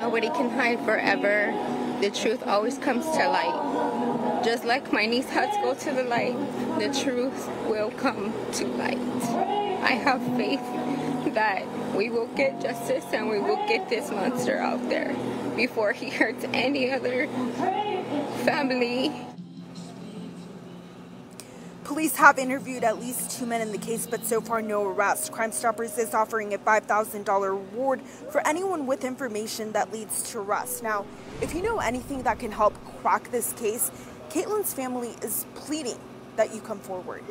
Nobody can hide forever. The truth always comes to light. Just like my niece to go to the light, the truth will come to light. I have faith that we will get justice and we will get this monster out there before he hurts any other family. Police have interviewed at least two men in the case, but so far no arrest. Crime Stoppers is offering a $5,000 reward for anyone with information that leads to arrest. Now, if you know anything that can help crack this case, Kaitlin's family is pleading that you come forward.